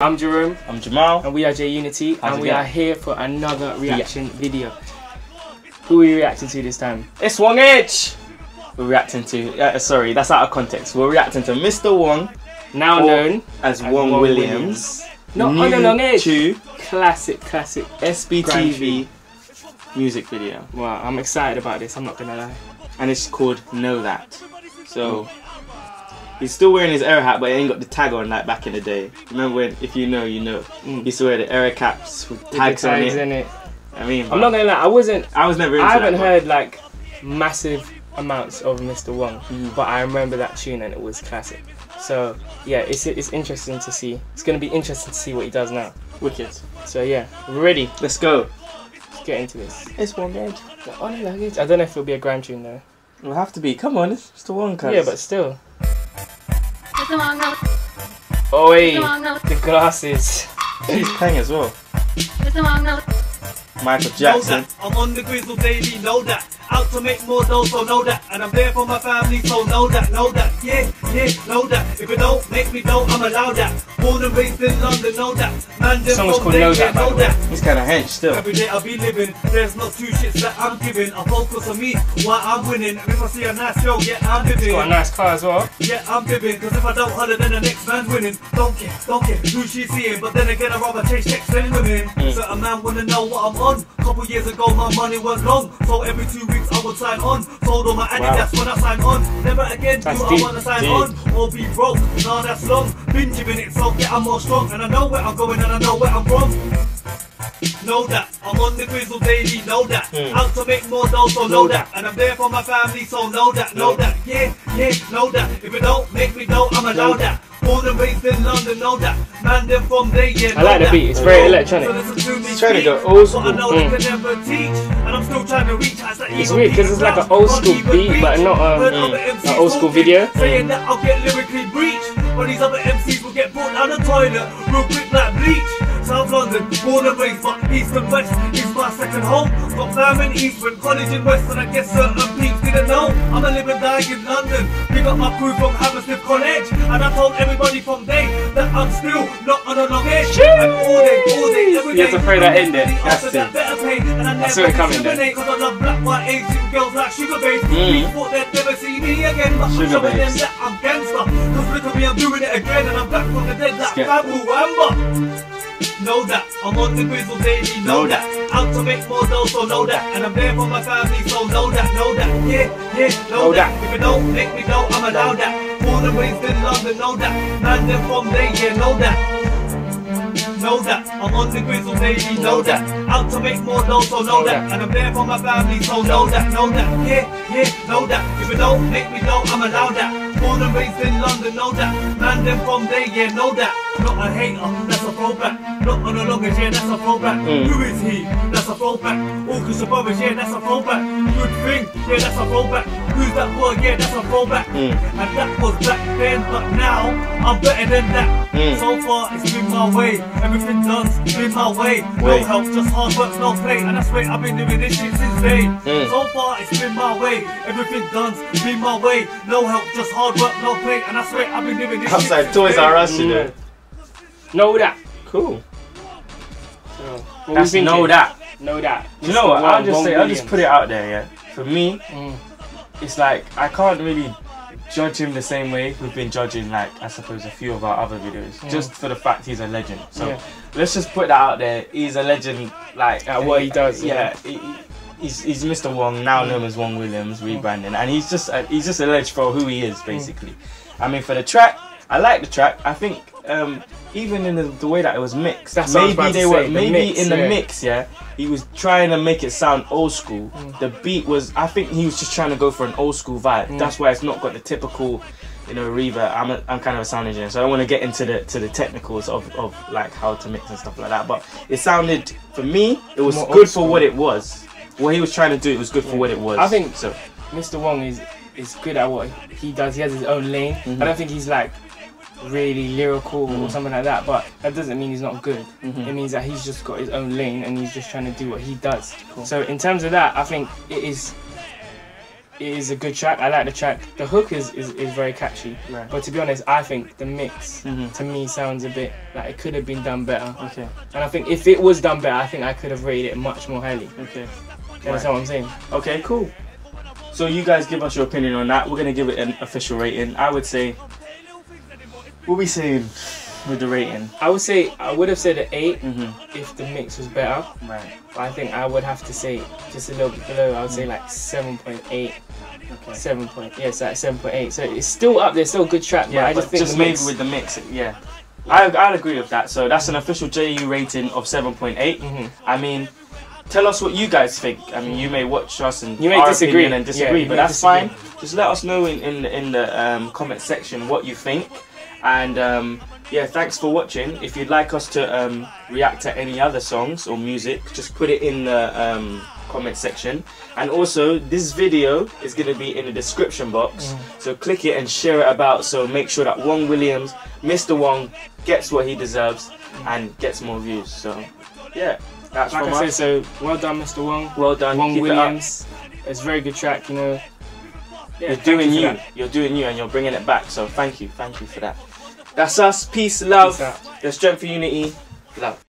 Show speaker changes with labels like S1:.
S1: I'm Jerome
S2: I'm Jamal.
S1: and we are J Unity
S2: How's
S1: and we are here for another reaction video. Who are we reacting to this time?
S2: It's Wong Edge. We're reacting to. Uh, sorry, that's out of context. We're reacting to Mr. Wong
S1: Now known
S2: as
S1: As
S2: Wong
S1: Wong
S2: Williams.
S1: not
S2: new
S1: on long edge.
S2: to
S1: Classic, classic.
S2: SBTV music video,
S1: Wow, I'm excited about this. I'm not gonna lie.
S2: and it's called Know That. So. He's still wearing his air hat, but he ain't got the tag on like back in the day. Remember when, if you know, you know.
S1: Mm.
S2: He used to wear the air caps with
S1: With the
S2: tags, on
S1: tags
S2: it.
S1: it.
S2: I mean,
S1: I'm not gonna lie. I wasn't.
S2: I was never into
S1: I haven't heard like massive amounts of Mr. Wong,
S2: Mm.
S1: but I remember that tune and it was classic. So yeah, it's it's interesting to see. It's gonna be interesting to see what he does now.
S2: Wicked.
S1: So yeah, we're ready.
S2: Let's go.
S1: Let's get into this.
S2: It's one Edge.
S1: On the luggage. I don't know if it'll be a grand tune though.
S2: It'll have to be. Come on, it's Mr. Wong. cuz.
S1: Yeah, but still.
S3: Mr.
S1: Oh wait,
S3: Mr. Wong knows.
S1: the glasses.
S2: He's playing as well.
S3: Mr. Wong knows.
S2: Michael Jackson.
S4: I'm on the grizzle daily, know that. Out to make more dough, so know that. And I'm there for my family, so know that, know that. Yeah, yeah, know that. If it don't make me dough, I'm allowed that. Born and raised in London, know that. Man, them
S1: Song's
S4: from
S1: called
S4: day,
S1: Know
S4: yeah,
S1: That, by
S4: know
S1: the way.
S4: that.
S2: He's kind of hench still.
S4: Every day I'll be living, there's not two shits that I'm giving. I focus on me while I'm winning. And if I see a nice show, yeah, I'm living.
S1: Got a nice car as well.
S4: Yeah, I'm bibbing, cause if I don't holler, then the next man's winning. Don't care, don't care who she's seeing, but then again, I'd rather chase checks than women. So a man wanna know what I'm on. Couple years ago, my money was long, so every two weeks I would sign on. Sold all my Adidas when I sign on. Never again
S1: That's
S4: do
S1: deep,
S4: I wanna sign
S2: deep.
S4: on or be broke. Nah, that's long. Been giving it, so yeah, I'm more strong, and I know where I'm going and I know where I'm from. Know that I'm on the grizzle daily, know that.
S2: Hmm.
S4: Out to make more dough, so know that. And I'm there for my family, so know that, know that. Yeah, yeah, know that. If it don't make me dough, I'm allowed that. Born and raised in London, know that. Man, them from there, yeah,
S1: I like the beat, it's very electronic.
S4: to
S2: trying to go old
S4: I
S2: school.
S4: know
S1: Mm.
S4: can never teach, and I'm still trying to reach
S1: It's weird 'cause it's like an old school beat, but not, um, mm, an old school video.
S4: Saying that I'll get lyrically breached, but these other MCs will get brought down the toilet real quick like bleach. South London, born and raised, but East and West is my second home. Got fam in East, went college in West, and I guess certain peeps didn't know. I'm a and die in London. Pick up my crew from Hammersmith College, and I told everybody from day that I'm still not on a longage. And all day, all day, every
S1: You have
S4: day,
S1: to throw that in there.
S4: I'm
S1: Has
S4: after
S1: to.
S4: that better pay, and I
S1: I
S4: never
S1: saw it coming there.
S4: discriminate, 'cause I love black, white, Asian girls like Sugababes.
S2: Mm.
S4: People thought they'd never see me again, but I'm
S2: Sugar
S4: showing them that I'm gangster. Cause look at me, I'm doing it again, and I'm back from the dead like
S2: get-
S4: Babu Wamba. Know that I'm on the grizzle daily, know that. Out to make more dough, so know that. And I'm there for my family, so know that, know that. Yeah, yeah, know,
S1: Know
S4: that.
S1: that.
S4: If it don't make me know, I'm allowed that. Born and raised in London, know that. Man, them from there, yeah, know that. Know that I'm on the grizzle daily, know that. Out to make more dough, so know that. And I'm there for my family, so know that, know that. Yeah, yeah, know that. If it don't make me know, I'm allowed that. Born and raised in London, know that. Man, them from there, yeah, know that. Not a hater, that's a throwback. Not on the longest, yeah, that's a throwback.
S2: Mm.
S4: Who is he? That's a throwback. August brothers, yeah, that's a throwback. Good thing, yeah, that's a throwback. Who's that boy? Yeah, that's a throwback.
S2: Mm.
S4: And that was back then, but now I'm better than that.
S2: Mm.
S4: So far, it's been my way. Everything done's been my way. No help, just hard work, no play. And that's why I've been doing this shit since day.
S2: Mm.
S4: So far, it's been my way. Everything done's been my way. No help, just hard work, no play. And that's why I've been doing this
S2: Outside
S4: shit
S2: Toys
S4: since
S2: R
S4: day.
S2: Us, you know.
S1: Know that.
S2: Cool.
S1: So,
S2: That's know that.
S1: Know that.
S2: Do you know what? I'll just say, I'll just put it out there, yeah. For me,
S1: Mm.
S2: it's like I can't really judge him the same way we've been judging, like I suppose, a few of our other videos,
S1: Mm.
S2: just for the fact he's a legend. So
S1: Yeah.
S2: let's just put that out there. He's a legend, like
S1: At what he does,
S2: Yeah, he- he- he's, he's Mr. Wong now known as Wong Williams, rebranding, and he's just he's just a legend for who he is, basically. I mean, for the track, I like the track. I think um, even in the, the way that it was mixed,
S1: That's what I was
S2: maybe they were
S1: the
S2: maybe
S1: mix,
S2: in the
S1: yeah.
S2: mix, yeah. He was trying to make it sound old school.
S1: Mm.
S2: The beat was, I think he was just trying to go for an old school vibe.
S1: Mm.
S2: That's why it's not got the typical, you know, reverb. I'm, a, I'm kind of a sound engineer, so I don't want to get into the to the technicals of, of like how to mix and stuff like that. But it sounded, for me, it was
S1: More
S2: good for what it was. What he was trying to do, it was good for
S1: Yeah.
S2: what it was.
S1: I think-
S2: so.
S1: Mr. Wong is is good at what he does. He has his own lane.
S2: Mhm.
S1: I don't think he's like really lyrical or
S2: Mhm.
S1: something like that. But that doesn't mean he's not good.
S2: Mhm.
S1: It means that he's just got his own lane and he's just trying to do what he does.
S2: Cool.
S1: So in terms of that, I think it is it is a good track. I like the track. The hook is, is, is very catchy.
S2: Right.
S1: But to be honest, I think the mix
S2: Mhm.
S1: to me sounds a bit like it could have been done better.
S2: Okay.
S1: And I think if it was done better, I think I could have rated it much more highly.
S2: Okay.
S1: Understand what I'm saying?
S2: Okay. Cool. So you guys give us your opinion on that. We're gonna give it an official rating. I would say. What we saying with the rating?
S1: I would say I would have said an eight
S2: Mhm.
S1: if the mix was better.
S2: Right.
S1: But I think I would have to say just a little bit below. I would say like seven point eight.
S2: Okay.
S1: Seven point yes, like seven point eight. So it's still up there, still a good track.
S2: Yeah,
S1: but I just
S2: but
S1: think
S2: just maybe
S1: mix,
S2: with the mix. Yeah. I I'd agree with that. So that's an official JU rating of seven point eight.
S1: Mhm.
S2: I mean, tell us what you guys think. I mean, you may watch us and
S1: You may disagree.
S2: and
S1: Yeah,
S2: disagree,
S1: you
S2: but that's
S1: disagree.
S2: fine. Just let us know in in, in the um, comment section what you think. And um, yeah, thanks for watching. If you'd like us to um, react to any other songs or music, just put it in the um, comment section. And also, this video is going to be in the description box.
S1: Mm.
S2: So click it and share it about. So make sure that Wong Williams, Mr. Wong, gets what he deserves and gets more views. So yeah, that's
S1: Like I said,
S2: us.
S1: so well done, Mr. Wong.
S2: Well done.
S1: Wong
S2: Keep it.
S1: Williams. It's a very good track, you know. Yeah,
S2: You're doing you.
S1: that.
S2: You're doing you, and you're bringing it back. So thank you, thank you for that. That's us. Peace, love,
S1: Peace
S2: the strength for unity, love.